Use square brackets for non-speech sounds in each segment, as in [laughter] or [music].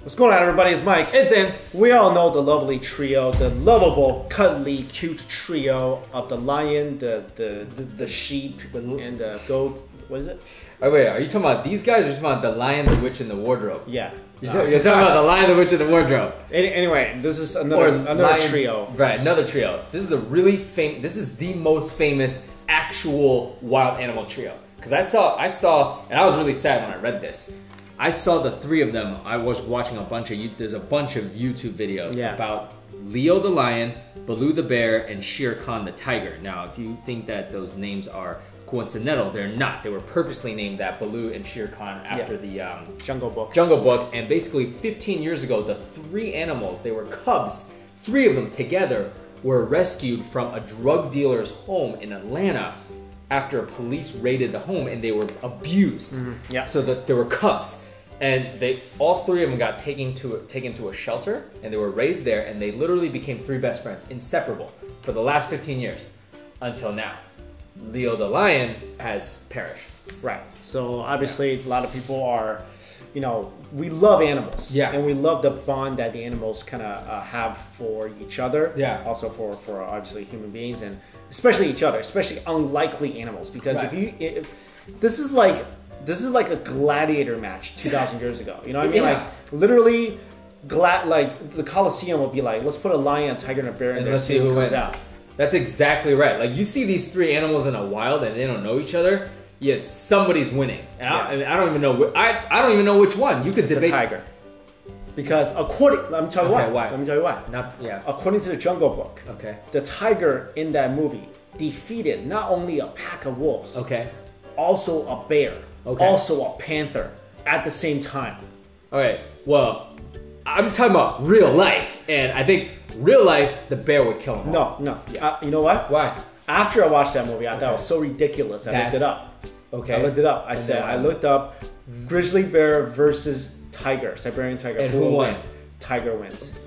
What's going on, everybody? It's Mike. It's Dan. We all know the lovely trio, the lovable, cuddly, cute trio of the lion, the the the, the sheep, and the goat. What is it? Oh wait, are you talking about these guys or are you talking about the Lion, the Witch, and the Wardrobe? Yeah. You're, Uh, talking, you're talking about the Lion, the Witch, and the Wardrobe. any- anyway, this is another another Lions- trio. Right, another trio. This is a really famous. This is the most famous actual wild animal trio. Because I saw, I saw, and I was really sad when I read this. I saw the three of them. I was watching a bunch of. you- There's a bunch of YouTube videos Yeah. about Leo the lion, Baloo the bear, and Shere Khan the tiger. Now, if you think that those names are coincidental, they're not. They were purposely named that Baloo and Shere Khan after Yeah. the um, Jungle Book. Jungle Book, and basically 15 years ago, the three animals, they were cubs, three of them together, were rescued from a drug dealer's home in Atlanta after police raided the home and they were abused. yeah. So that there were cubs. And they all three of them got taken to taken to a shelter and they were raised there and they literally became three best friends, inseparable, for the last 15 years until now. Leo the lion has perished. Right. So obviously, a lot of people are, you know, we love animals. Yeah. And we love the bond that the animals kind of uh, have for each other. Yeah. Also for for obviously human beings and especially each other, especially unlikely animals. Because if you if this is like this is like a gladiator match two thousand years ago. You know what I mean? Yeah. Like literally. Glad like the Coliseum would be like, let's put a lion, a tiger, and a bear in and there, let's see who comes wins. out. That's exactly right. Like you see these three animals in a wild and they don't know each other. Yes, somebody's winning. And I, Yeah. and I don't even know. whi- I I don't even know which one. You could It's the debate. tiger. Because according, let me tell you Okay, why. why? Let me tell you why. Not yeah. According to the Jungle Book, Okay. the tiger in that movie defeated not only a pack of wolves, Okay. also a bear, Okay. also a panther at the same time. All right. Well, I'm talking about real life, and I think real life the bear would kill him. No, no. Uh, you know what? Why? After I watched that movie, I thought it was so ridiculous. I looked it up. Okay. I looked it up. I And said then- I looked up grizzly bear versus tiger, Siberian tiger. And who who won? Tiger wins.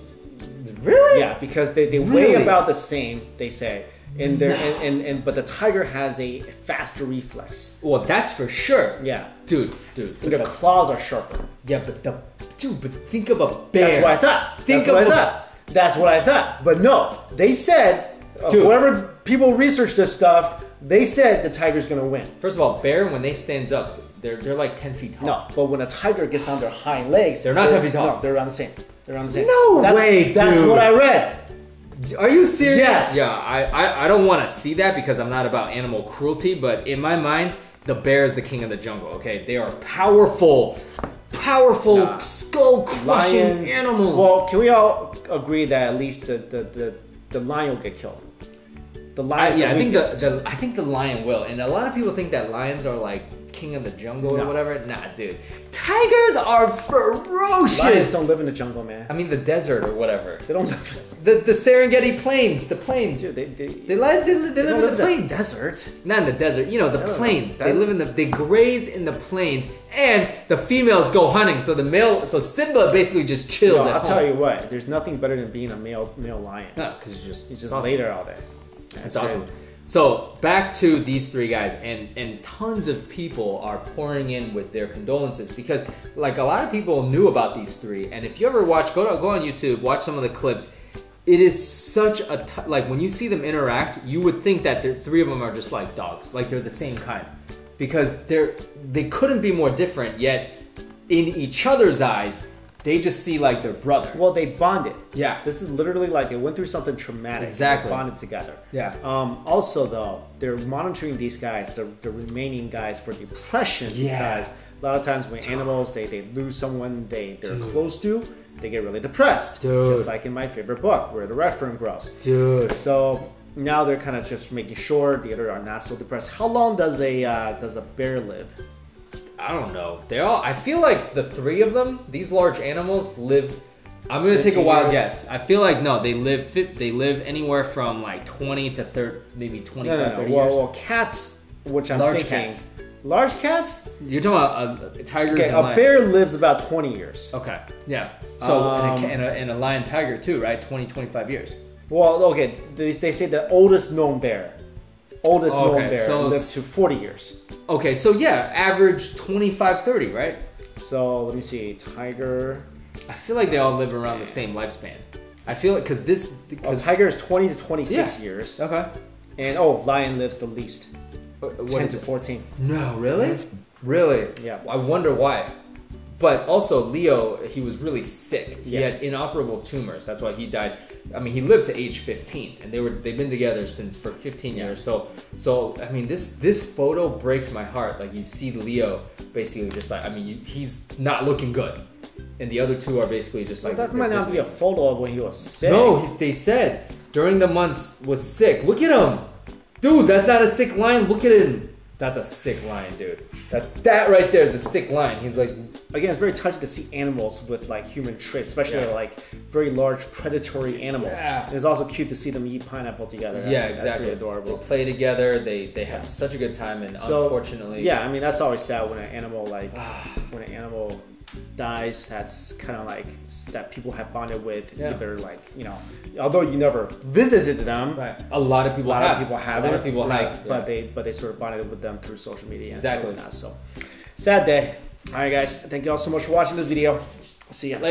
Really? Yeah, because they, they weigh Really? about the same. They say, and they're and, and, and but the tiger has a faster reflex. Well, that's for sure. Yeah, Dude, dude. their claws are sharper. yeah, but the dude, but think of a bear. That's what I thought. Think That's what I of a- thought. That's what I thought. But no, they said uh, Dude. whoever people research this stuff, they said the tiger's gonna win. First of all, bear when they stands up, they're they're like ten feet tall. No, but when a tiger gets on their hind legs, They're not 10 feet tall. No, they're around the same. They're around the same. No that's, way, That's dude. what I read. Are you serious? Yes. Yeah, I, I, I don't want to see that because I'm not about animal cruelty, but in my mind, the bear is the king of the jungle, okay? They are powerful, powerful, Nah. skull crushing animals. Well, can we all agree that at least the the, the, the lion will get killed? The lion. yeah, I think the, the I think the lion will, and a lot of people think that lions are like king of the jungle No. or whatever. Nah, dude, tigers are ferocious. lions don't live in the jungle, man. I mean, the desert or whatever. They don't live. The the Serengeti plains, the plains. Dude, they they, They, li- they, they they live in the plains. desert. Not in the desert, you know, the No, plains. they live in the, they graze in the plains, and the females go hunting. So the male, so Simba basically just chills I'll home. tell you what. There's nothing better than being a male male lion. no, because you just You just awesome. lay there all day. It's awesome. So back to these three guys, and and tons of people are pouring in with their condolences because like a lot of people knew about these three, and if you ever watch, go to, go on YouTube, watch some of the clips. It is such a t- like when you see them interact, you would think that the three of them are just like dogs, like they're the same kind, because they're they couldn't be more different. Yet in each other's eyes, they just see like their brother. Well, they bonded. Yeah. This is literally like they went through something traumatic. Exactly. They bonded together. Yeah. Um, also, though, they're monitoring these guys, the, the remaining guys, for depression. Yeah. Because a lot of times when animals they, they lose someone they they're close to, they get really depressed. Dude. Just like in my favorite book, where the red fern grows. Dude. So now they're kind of just making sure the other are not so depressed. How long does a uh, does a bear live? I don't know. They all. I feel like the three of them, these large animals, live. I'm gonna take a wild years? guess. I feel like no, they live. They live anywhere from like 20 to 30, maybe 25, No, no, no. 30 Well, years. well, cats, which I'm Large thinking, cats. large cats. You're talking about a tigers Okay, and a lions. bear lives about 20 years. Okay, yeah. So and, a, Um, and, a, and a lion tiger too, right? 20, 25 years. Well, okay, they, they say the oldest known bear, oldest Okay, known bear, so lived to 40 years. Okay, so yeah, average 25, 30, right? So let me see, tiger. I feel like they all live around the same lifespan. I feel like because this Oh, because tiger is 20 to 26 Yeah. years, okay. and oh, lion lives the least, uh, uh, What 10 is to it? 14. No, really, really. Yeah. I wonder why. But also, Leo, he was really sick. He Yeah. had inoperable tumors. That's why he died. I mean, he lived to age 15, and they were they've been together since for 15 Yeah. years. So, so I mean, this this photo breaks my heart. Like you see Leo basically just like I mean, you, he's not looking good, and the other two are basically just like that they're might not be a photo of when he was sick. No, he, they said during the months was sick. Look at him, dude. That's not a sick line. Look at him. That's a sick line, dude. That that right there is a sick line. He's like, Again, it's very touching to see animals with like human traits, especially Yeah. like very large predatory animals. Yeah. And it's also cute to see them eat pineapple together. That's, yeah, exactly. adorable. They play together. They they have such a good time, and So, unfortunately, Yeah, I mean that's always sad when an animal like [sighs] when an animal dies. That's kind of like that people have bonded with. Yeah. Either like you know, although you never visited them, right. A lot of people a lot have. of people have A lot it. of people right, have. but yeah. they but they sort of bonded with them through social media. Exactly. So sad day. All right, guys. Thank you all so much for watching this video. See ya. Later.